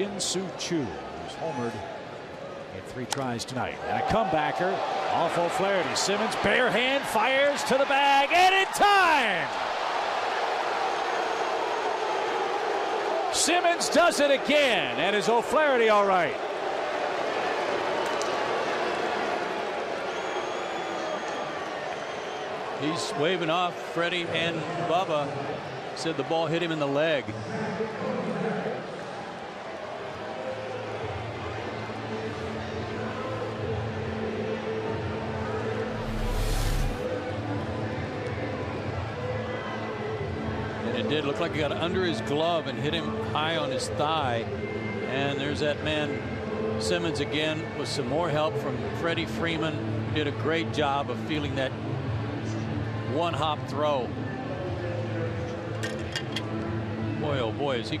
Shin-Soo Choo, who's homered in three tries tonight. And a comebacker off O'Flaherty. Simmons, bare hand, fires to the bag, and in time! Simmons does it again, and is O'Flaherty all right? He's waving off Freddie and Bubba. Said the ball hit him in the leg. It did look like he got under his glove and hit him high on his thigh. And there's that man Simmons again with some more help from Freddie Freeman. Did a great job of feeling that one hop throw. Boy, oh boy, is he